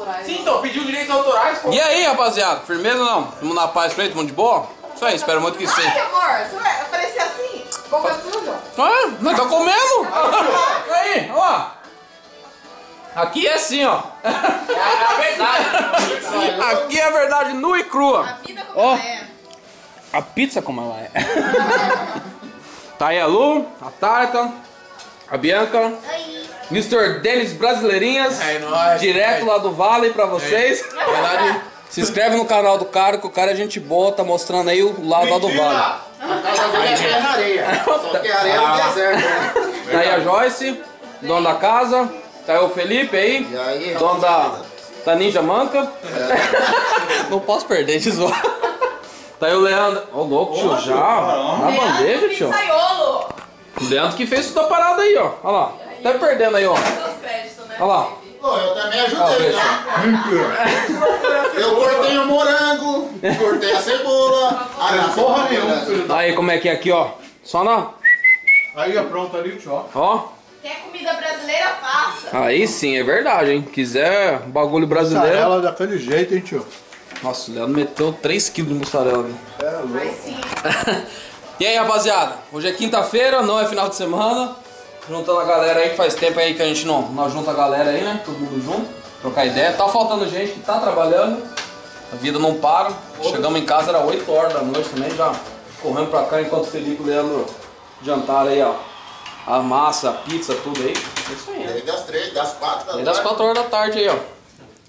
autorais. Sim, então, pediu direitos autorais, pô. E aí, rapaziada? Firmeza ou não? Vamos na paz pra ele, vamos de boa? Isso aí, espero muito que sim. Ai, amor, você vai aparecer assim? Tudo. Ah, nós tá comendo! aí, ó. Aqui é assim, ó. É a verdade. Aqui é a verdade nua e crua. A vida como Ó. ela é. A pizza como ela é. tá aí a Lu, a Tarta, a Bianca, Oi. Mr. Denis Brasileirinhas, É nóis. direto lá do Vale pra vocês. Verdade. Se inscreve no canal do cara, que o cara é gente boa, tá mostrando aí o lado lá do Vale. A casa dele é areia. Só que a areia é no deserto, né? Tá aí a Joyce, dona da casa. Tá aí o Felipe aí, E aí? dono da, da Ninja Manca. Não posso perder de zoar. Tá aí o Leandro. Ô, louco, tio, já. Na bandeja, tio. O Leandro que fez toda a parada aí, ó. Olha lá. Tá perdendo aí, ó. Né? Olha lá. Pô, eu também ajudei, né? Eu cortei o morango, cortei a cebola. Ah, não, porra nenhuma, da... Aí como é que é aqui, ó. Só na. Aí, ó, pronto ali, tio, ó. Ó. Quer comida brasileira, faça. Aí sim, é verdade, hein. Quiser bagulho brasileiro. Mussarela daquele jeito, hein, tio. Nossa, o Leandro meteu 3kg de mussarela, viu? É louco. E aí, rapaziada? Hoje é quinta-feira, não é final de semana. Juntando a galera aí que faz tempo aí que a gente não, não junta a galera aí, né? Todo mundo junto, trocar ideia. Tá faltando gente que tá trabalhando. A vida não para. Chegamos em casa, era 8 horas da noite também, já correndo pra cá enquanto o Felipe e o Leandro jantaram aí, ó. A massa, a pizza, tudo aí. É isso aí, né? Desde das três, das quatro da Aí das tarde. 4 horas da tarde aí, ó.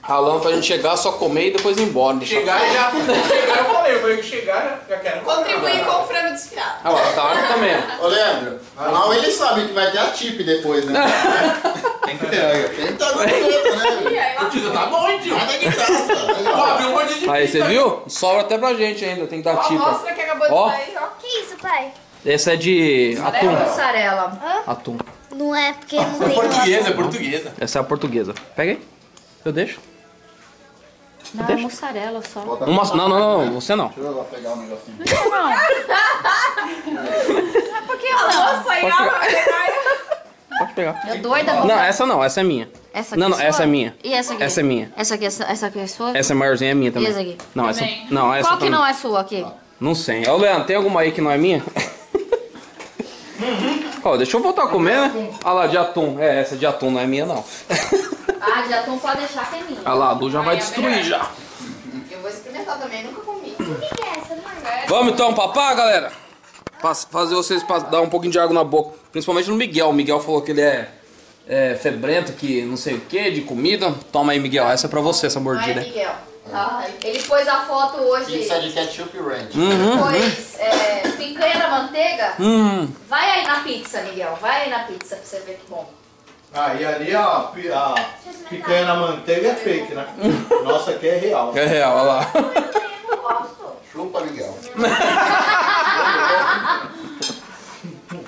Ralando pra gente chegar, só comer e depois ir embora. Deixar... Chegar já. Chegar, eu falei, eu falei que chegar já quero. Contribuir com o frango desfiado. Ah, tarde também. Ô, Leandro, mal ele sabe que vai ter a tip depois, né? Tem que ter aí, ó. Ele tá no jeito, E né? lá Tio, tá bom, hein, tio? Nada de graça. Aí, Ó, ó. abriu um monte de Aí, você viu? Sobra até pra gente ainda, tem que dar Ó, tipo. mostra que acabou de Ó. sair, ó. Que isso, pai? Esse é de atum. mussarela. Atum. Não é porque não tem Portuguesa, é portuguesa. Essa é a portuguesa. Pega aí. Eu deixo. Não, é Deixa. mussarela só. Uma, não, não, não, você não. Deixa eu lá pegar um negocinho. Por que aí, ó. Pode pegar. Eu doida Não, essa não, essa é minha. Essa aqui Não, não, sua? essa é minha. E essa aqui? Essa é minha. Essa aqui, essa, essa aqui é sua? Essa é maiorzinha é minha também. E essa aqui? Não, essa. Não, essa Qual que também. não é sua aqui? Não sei. Ô, Leandro, tem alguma aí que não é minha? Ó, deixa eu voltar a comer, né? Olha lá, de atum. É, essa de atum não é minha, não. Ah, já não pode deixar que é minha. Olha lá, a Lu já vai Ai, é destruir melhor. já. Eu vou experimentar também, nunca comi. O que é essa, mãe? Vamos então papar, galera? Fazer vocês dar um pouquinho de água na boca. Principalmente no Miguel. O Miguel falou que ele é, é febrento, que não sei o que, de comida. Toma aí, Miguel. Essa é pra você, essa Ai, mordida. aí. Miguel. Ai, ele pôs a foto hoje. Pizza de ketchup ranch. Uhum. Pôs é, picanha na manteiga. Hum, Vai aí na pizza, Miguel. Vai aí na pizza pra você ver que bom. Ah, e ali a, a picanha na manteiga é fake, né? Nossa aqui é real. é real, olha lá. Eu não gosto. Chupa, Miguel.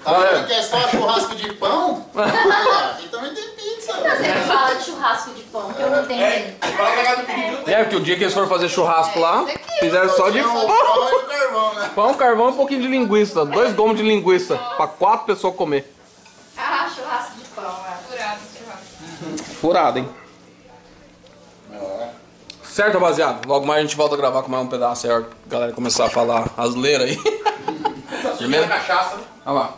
Tá vendo que é só churrasco de pão? Aqui também tem pizza. Você me fala de churrasco de pão, que eu não tenho. É, que pediu. É, porque o dia que eles foram fazer churrasco lá, fizeram só de pão. pão e carvão, né? Pão, carvão e um pouquinho de linguiça. Dois gomos de linguiça. Pra quatro pessoas comer. Ah, churrasco de pão, é. Furado de Furado, hein? Certo, rapaziada? Logo mais a gente volta a gravar com mais um pedaço aí. A galera começar a falar as leiras aí. Primeiro cachaça. né? Olha lá.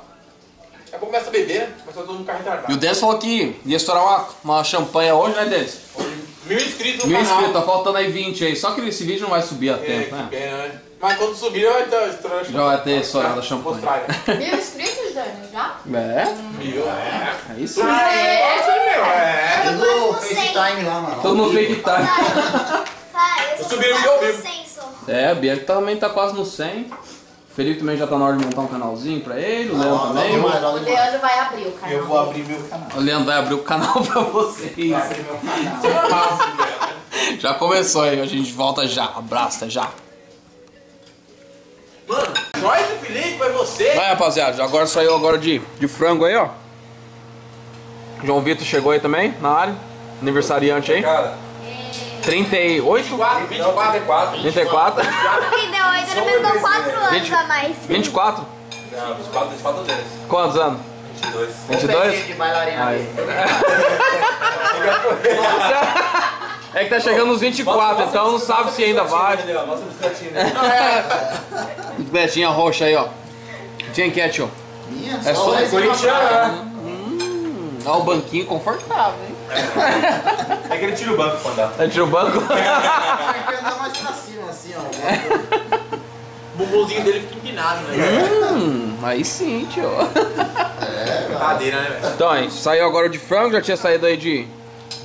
Aí começa a beber, começa todo mundo E retardado. o Denis falou que ia estourar uma, uma champanhe hoje, né, Denis? Mil inscritos no Mil canal. inscritos, tá faltando aí 20 aí. Só que esse vídeo não vai subir a É, tempo, né? pena, né? Mas quando subir, vai ter estourado Já vai ter estourado a champanhe. Mil inscritos, Dani, já? É, Mil, é. aí sim. Ah, é, meu, é. Tem no FaceTime lá, mano. Todo mundo fake tá. Pai, eu sou subi no quase meu no vivo. 100 só. É, a Bianca também tá quase no 100. O Felipe também já tá na hora de montar um canalzinho pra ele, o Leandro também. O. Leandro vai abrir o canal. Eu vou abrir meu canal. O Leandro vai abrir o canal pra vocês. meu canal. Já começou aí, a gente volta já. Abraço, até já. Mano, Joyce Felipe, foi você. Vai, rapaziada, agora saiu agora de, de frango aí, ó. João Vitor chegou aí também, na área. Aniversariante aí. Cara, 38? 24, 24 é 4. 34? Quem deu 8, ele me deu 4 anos Vinte- a mais. 24? Não, os 4, os 4 deles. Quantos anos? 22. 22? de bailarina Aí. É que tá chegando nos 24, então não sabe se ainda vai. Mostra a bicicletinha dele. Bicicletinha roxa aí, ó. De enquete, ó. Minha, É só esse Corintiano, Ó, o banquinho confortável, hein? É que ele tira o banco quando dá. Tá tirando o banco? Tem que andar mais pra cima, assim, ó. O bumbumzinho dele fica empinado, né? hum, aí sim, tio. Brincadeira, né, velho? Então, aí, saiu agora de frango, já tinha saído aí de,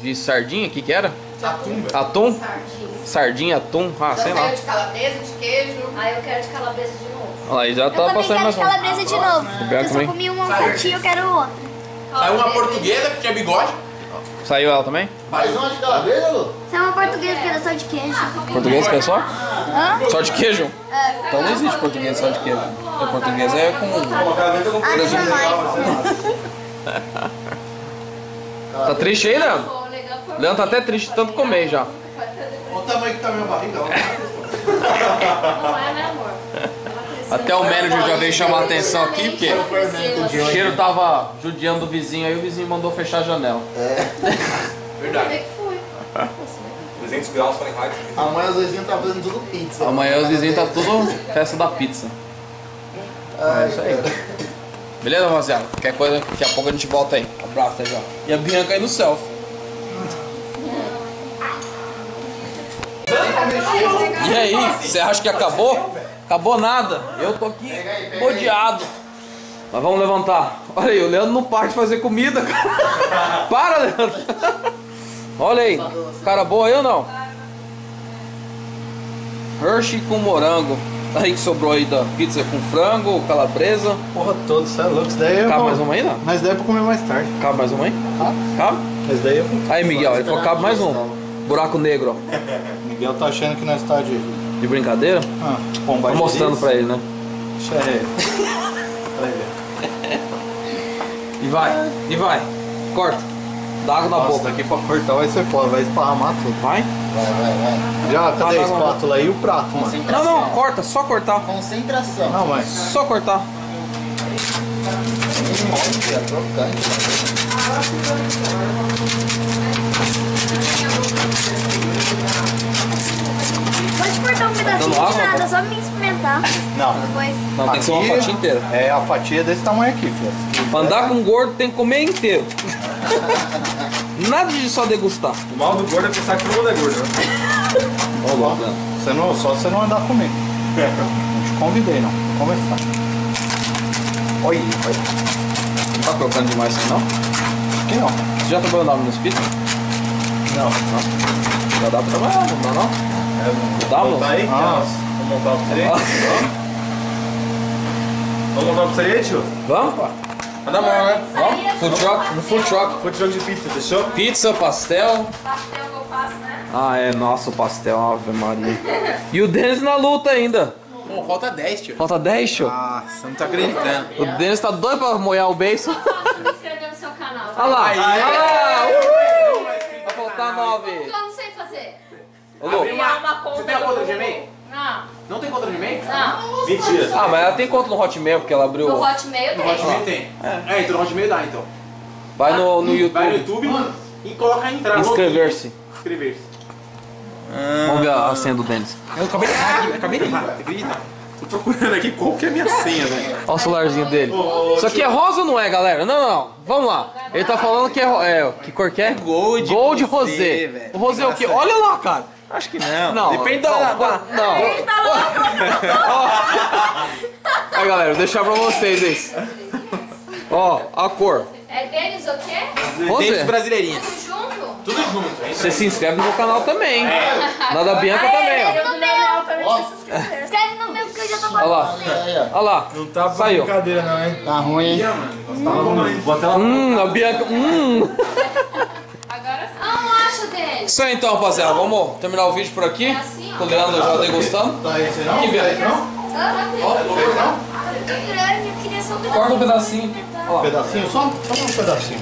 de sardinha, o que que era? Atum, velho. Atum? Sardinha. Sardinha, atum, ah, sei lá. saiu de calabresa, de queijo. Aí eu quero de calabresa de novo. Olha aí, já Eu tá também passando quero mais de um. calabresa de novo. Eu só comi uma fatia, eu quero outra. Saiu uma portuguesa que tinha bigode. Saiu ela também? Mais uma de calabresa, Lu? Isso é uma portuguesa que era só de queijo. Português que é só? Hã? Só de queijo? Então não existe português só de queijo. O português é com. Ah, não jamais. Tá triste aí, Leandro? Leandro tá até triste de tanto comer já. Olha o tamanho que tá a minha barriga. Não é, né, amor? Até o manager já veio chamar a atenção aqui, porque o cheiro tava judiando do vizinho, aí o vizinho mandou fechar a janela. Verdade. que foi. 200 graus Fahrenheit. Amanhã os vizinhos tá fazendo tudo pizza. Amanhã os vizinhos tá tudo festa da pizza. É isso aí. Beleza, rapaziada? Qualquer coisa, daqui a pouco a gente volta aí. Abraço até já. E a Bianca aí no selfie. E aí, você acha que acabou? Acabou nada. Eu tô aqui rodeado. Mas vamos levantar. Olha aí, o Leandro não para de fazer comida, cara. Para, Leandro. Olha aí. Cara boa aí ou não? Hershey com morango. Aí que sobrou aí da pizza com frango, calabresa. Porra toda, você é louco. Isso daí eu Cabe vou- mais uma aí, não? Mas daí é pra comer mais tarde. Cabe mais uma aí? Cabe? Mas daí eu vou. Aí, Miguel, ele falou cabe mais um. Buraco negro, ó. Miguel tá achando que nós tá de. De brincadeira? Ah, Tô mostrando pra ele, né? Deixa ver. E vai, e vai. Corta. Dá água na Nossa, boca. daqui pra cortar vai ser foda, vai esparramar tudo. Vai? Vai, vai, vai. Já, cadê a espátula aí e o prato, mano? Não, não, corta, só cortar. Concentração. Não, mas. Só cortar. Nossa, é crocante. Pode cortar um pedacinho Dando água, nada, só me experimentar Não. depois. Não, tem que ser uma Aqui- fatia inteira. É a fatia desse tamanho aqui, filho. Pra andar com gordo tem que comer inteiro. Nada de só degustar. O mal do gordo é pensar que todo mundo é gordo, né? Ó, louco. Você não, só você não andar comigo. Não te convidei, não. Vamos Começar. Olha, olha. Não tá colocando demais não? Acho que não. Você já trabalhou na no hospital? Não. Já dá pra trabalhar, não dá não? Dá, Vamos mano? montar aí? Ah. Vamos montar o pizzaria? Vamos montar o tio? Vamos, pá. Tá na mão, né? Vamos? Food truck? No food truck. Foi jogo de pizza, fechou? Pizza, pastel. Pastel que eu faço, né? Ah, é, nossa, o pastel, Ave Maria. E o Denis na luta ainda. Pô, falta 10, tio. Falta 10, show. Ah, você não tá acreditando. O Denis tá doido pra molhar o canal? Olha lá. Aí. Olha lá. Uhul. Vai faltar 9. Eu não sei fazer. Ô. Criar uma conta. Você tem a conta do Gmail? Não, Não tem conta do Gmail? não. Mentira. Ah, mas ela tem conta no Hotmail, porque ela abriu. No Hotmail No tem. Hotmail tem. É, então no Hotmail dá, então. Vai no, no Vai no YouTube. YouTube e coloca a entrada. Inscrever-se. Inscrever-se. Vamos ver a senha do Denis. Eu acabei de errar aqui, acabei de errar, acredita? Tô procurando aqui qual que é a minha senha, velho. Olha o celularzinho dele. Isso aqui é rosa ou não é, galera? Não, não. Vamos lá. Ele tá falando que é. ro- é que cor que é? Gold Gold rosé. O rosé é o quê? Olha lá, cara. Acho que não. Não. Depende da. não, da- Não. Aí, galera, vou deixar pra vocês isso. Ó, a cor. É deles o quê? Dentes brasileirinhas. Tudo junto? Tudo junto, é Você se inscreve no meu canal também. Na da Bianca também, ó. No meu. Escreve no meu que eu já tô Olha lá. Aí, ó. Olha lá. Não tá Saiu. brincadeira não, hein? Tá ruim, hein? Bota ela Hum, a Bianca. Hum. Isso aí então, rapaziada. Vamos terminar o vídeo por aqui. Com o Leandro já degustando. Tá esse não? Aqui, Tá não? Muito grande, eu queria só um pedacinho. Corta um pedacinho. Olha Um lá. pedacinho só? Só um pedacinho.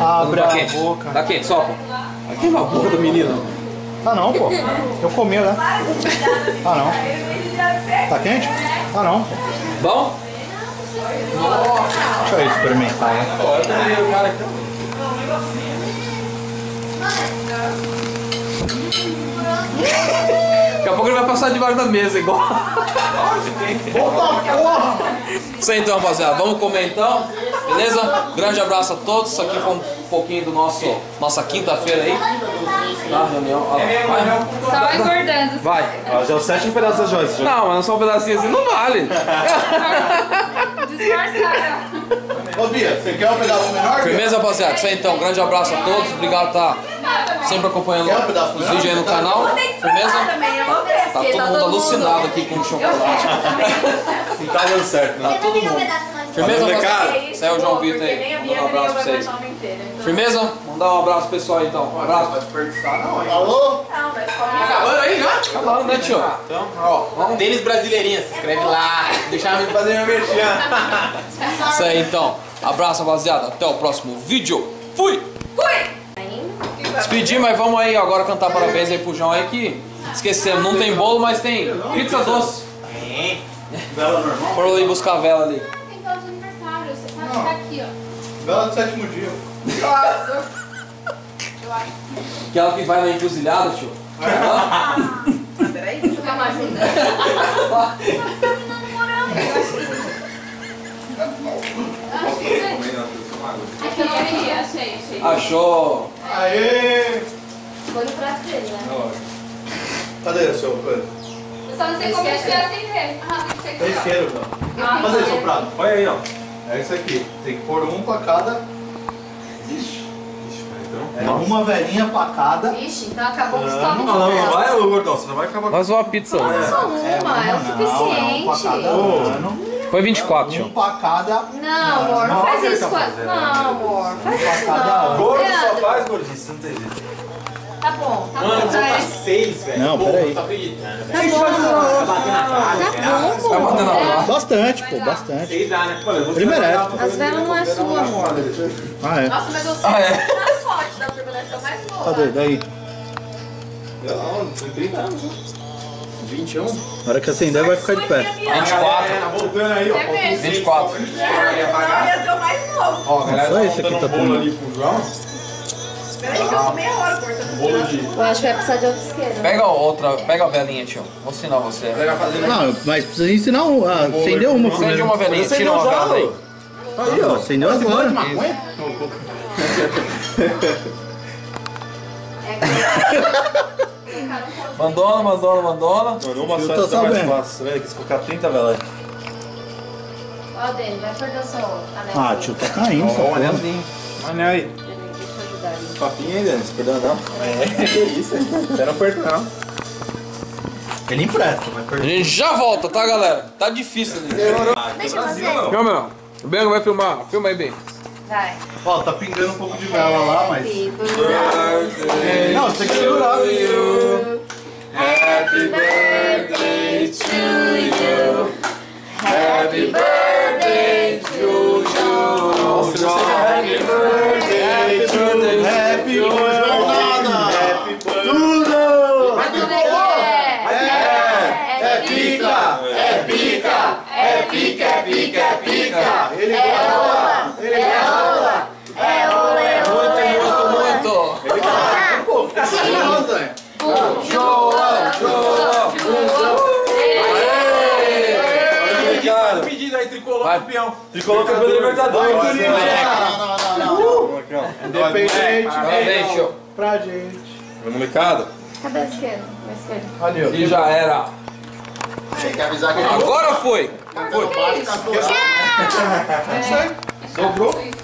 Abre Tá a quente. boca. Tá quente, sopra. Aqui na boca do menino. Tá não, pô. Eu comi, né? Ah, não. Tá quente? Ah, não. pô. Bom? Deixa eu experimentar, né? Daqui a pouco ele vai passar debaixo da mesa, igual. Volta porra! Isso aí então, rapaziada. Vamos comer então. Beleza? Grande abraço a todos. Isso aqui foi um pouquinho do nosso nossa quinta-feira aí. Tá, reunião. Só engordando. Vai. Ó, já é o sétimo pedaço da Joyce. já. Não, mas só um pedacinho assim não vale. Disfarçar. Ô Bia, você quer um pedaço menor? Bia? Firmeza, rapaziada? Isso aí então. Grande abraço a todos. Obrigado estar sempre acompanhando os vídeos aí no canal. Firmeza? Ver. Tá todo mundo alucinado aqui com o chocolate. Não tá dando certo, né? Todo mundo. Firmeza, cara. Isso é o João Vitor aí. Mandar um abraço pra vocês. Firmeza? Mandar um abraço pro pessoal aí então. Um abraço. Alô? Não, mas Acabando aí já? Acabando, né, tio? Então, ó, Tênis Brasileirinha, se inscreve lá. Deixa eu fazer meu merchan. Isso aí então. Abraço, rapaziada. Até o próximo vídeo. Fui! Despedir, mas vamos aí agora cantar parabéns aí pro João aí que esquecemos. Não tem bolo, mas tem pizza doce. Tem. Vela normal? Foram ali buscar a vela ali. Tem que de aniversário, você pode ficar aqui, ó. Vela do sétimo dia. Aquela que vai na encruzilhada, tio. Peraí, deixa eu Quer uma ajuda? Eu vi, achei, achei. Achou. Aê! Foi no prato dele, né? Cadê o seu coisa? Eu só não sei como é que é ver. Ah, tem que ser aqui, ó. isqueiro, Vela. Ah, Cadê seu prato? Olha aí, ó. É isso aqui. Tem que pôr um pra cada. Ixi, então. É uma velhinha pra cada. Vixe, então acabou o Ah, estoque Não, não, não vai, ô gordão, você não vai acabar com Nós vamos a pizza Toma hoje. só uma, é, o Não, é um pra suficiente. cada ano. Foi 24, Um tio. pra cada. Não, amor, não Não, faz isso tá com. Não, amor, faz isso Pra cada não. ano. Gordo só Gordice, não tem jeito. Tá bom, tá Mano, bom. você tá seis, velho. Não, peraí. Tá bom, amor. Tá batendo na trave, Tá. Bastante, pô, bastante. Seis dá, né? Ele merece. As velas não é sua, amor. Ah, é. Nossa, mas eu sei Ah, é? nas fotos da premonição mais boa. Cadê? Daí. Não, tem 30 anos. né? 21? Na hora que acender vai ficar de pé. 24. Voltando aí, ó. É mesmo. 24. Não, ia ser o mais novo. Ó, a galera Só tá esse aqui tá tudo. ali pro João. Peraí que eu tô meia hora cortando. Bolo de. Eu acho que vai precisar de outro isqueiro. Pega outra, pega a velinha, tio. Vou ensinar você. Não, mas precisa ensinar um, a acender uma Acende primeiro. uma velinha, tira uma vela daí. Aí, ó, acendeu agora. maconha? Mandona, mandona, mandona. Mano, uma só tá mais sabendo. fácil. Que se colocar 30 velas. Ó, Dani, vai perder o seu anel. Ah, tio, tá caindo essa porra. Olha aí. Papinho aí, Denis. Perdão, não. É, que isso. Você não perca, não. Ele empresta, vai A perder. gente já volta, tá, galera? Tá difícil ali. Deixa eu fazer. Filma, o Bengo vai filmar. Filma aí, bem. Vai. Ó, tá pingando um pouco de vela lá, mas. Happy birthday Não, você tem que segurar. Happy birthday to you. Happy birthday campeão. Tricolor campeão da Libertadores. Não, não, não, não. Independente pra gente. Vai molecada. Cadê a esquerda? A esquerda. Valeu. E já era. Tem que avisar que Agora foi. Foi. Tchau! É isso aí. Isso.